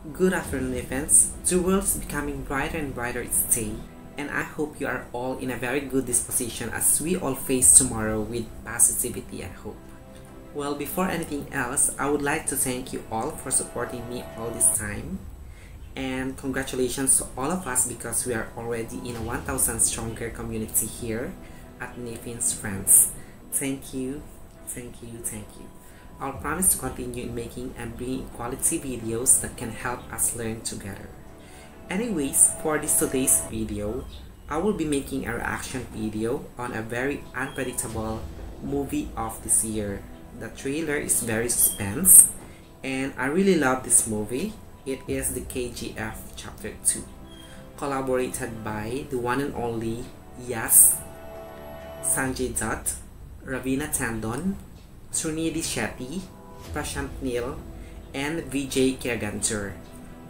Good afternoon, events. The world is becoming brighter and brighter each day, and I hope you are all in a very good disposition as we all face tomorrow with positivity and hope. Well, before anything else, I would like to thank you all for supporting me all this time. And congratulations to all of us because we are already in a 1000 stronger community here at Nathan's Friends. Thank you, thank you, thank you. I'll promise to continue in making and bringing quality videos that can help us learn together. Anyways, for this today's video, I will be making a reaction video on a very unpredictable movie of this year. The trailer is very suspense and I really love this movie. It is the KGF Chapter 2, collaborated by the one and only Yash, Sanjay Dutt, Raveena Tandon, Srinidhi Shetty, Prashanth Neel, and Vijay Kiragandur.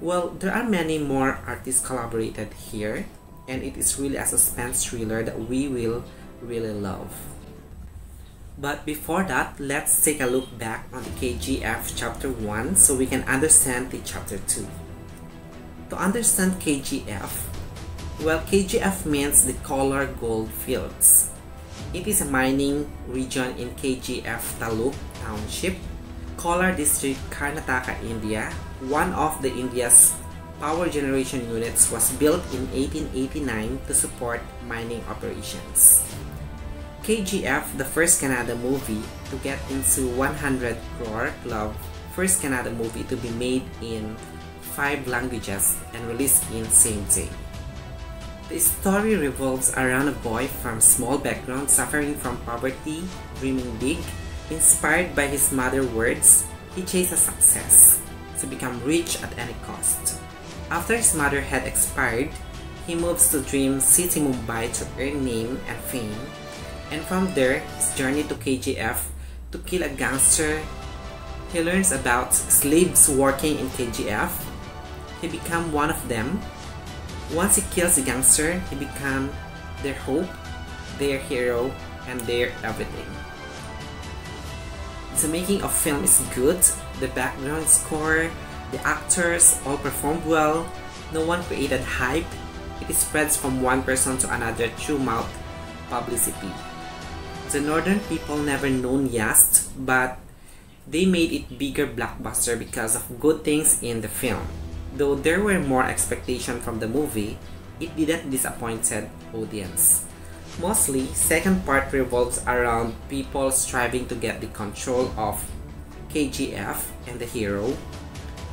Well, there are many more artists collaborated here, and it is really a suspense thriller that we will really love. But before that, let's take a look back on the KGF Chapter 1 so we can understand the Chapter 2. To understand KGF, well, KGF means the Kolar gold fields. It is a mining region in KGF Taluk Township, Kolar District, Karnataka, India. One of the India's power generation units was built in 1889 to support mining operations. KGF, the first Kannada movie to get into 100 crore club, first Kannada movie to be made in five languages and released in same day. The story revolves around a boy from small background suffering from poverty, dreaming big. Inspired by his mother's words, he chases a success to become rich at any cost. After his mother had expired, he moves to Dream City Mumbai to earn name and fame. And from there, his journey to KGF to kill a gangster. He learns about slaves working in KGF. He becomes one of them once he kills the gangster, he becomes their hope, their hero, and their everything. The making of film is good, the background score, the actors all performed well, no one created hype, it spreads from one person to another through mouth publicity. The northern people never known Yash, but they made it bigger blockbuster because of good things in the film. Though there were more expectations from the movie, it didn't disappointed audience. Mostly, second part revolves around people striving to get the control of KGF and the hero.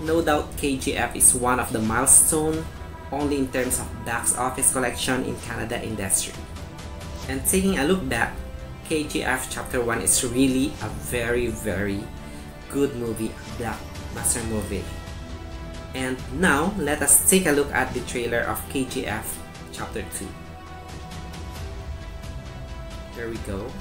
No doubt KGF is one of the milestone only in terms of box office collection in Kannada industry. And taking a look back, KGF Chapter 1 is really a very very good movie, a blockbuster movie. And now, let us take a look at the trailer of KGF Chapter 2. There we go.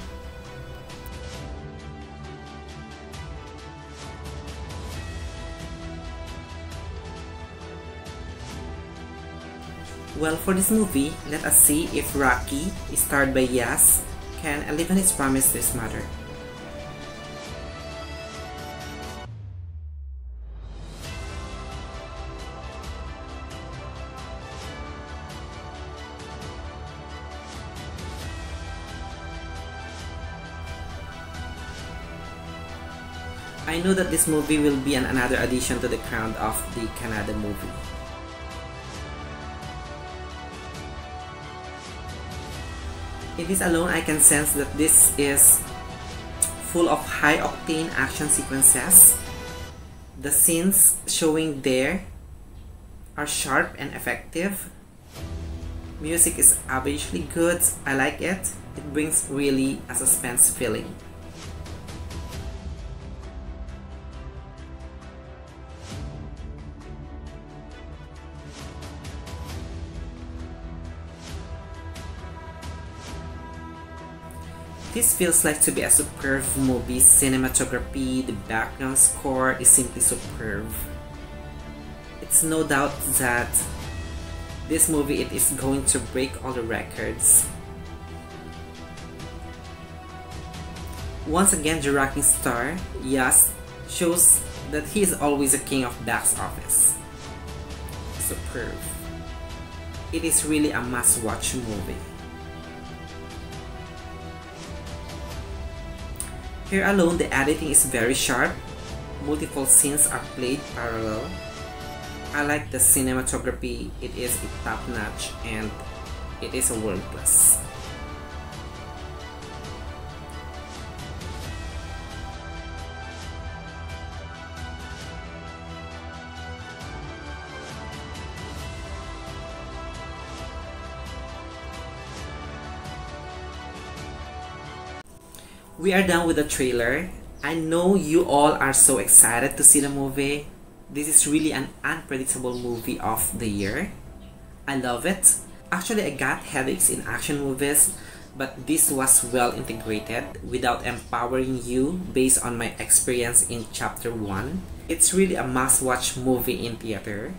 Well, for this movie, let us see if Rocky, starred by Yash, can eliminate his promise to his mother. I know that this movie will be an another addition to the crown of the Kannada movie. In this alone I can sense that this is full of high octane action sequences. The scenes showing there are sharp and effective. Music is obviously good, I like it. It brings really a suspense feeling. This feels like to be a superb movie. Cinematography, the background score is simply superb. It's no doubt that this movie it is going to break all the records. Once again, the rocking star, Yash, shows that he is always a king of box office. superb. It is really a must-watch movie. Here alone, the editing is very sharp. Multiple scenes are played parallel. I like the cinematography, it is top-notch and it is a world class. We are done with the trailer. I know you all are so excited to see the movie. This is really an unpredictable movie of the year. I love it. Actually, I got headaches in action movies, but this was well integrated without empowering you based on my experience in chapter 1. It's really a must-watch movie in theater.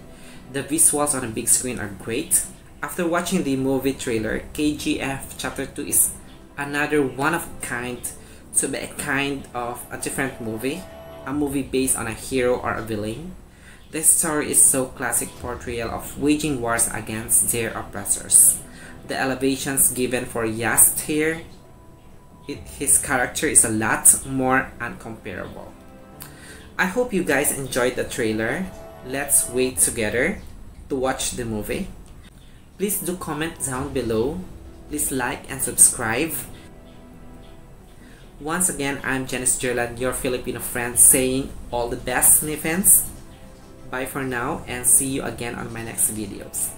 The visuals on the big screen are great. After watching the movie trailer, KGF chapter 2 is another one of kind to be a kind of a different movie, a movie based on a hero or a villain. This story is so classic portrayal of waging wars against their oppressors. The elevations given for Yash here, it, his character is a lot more uncomparable. I hope you guys enjoyed the trailer. Let's wait together to watch the movie. Please do comment down below. Please like and subscribe once again, I'm Genesis Gaerlan, your Filipino friend, saying all the best, Sniffins. Bye for now and see you again on my next videos.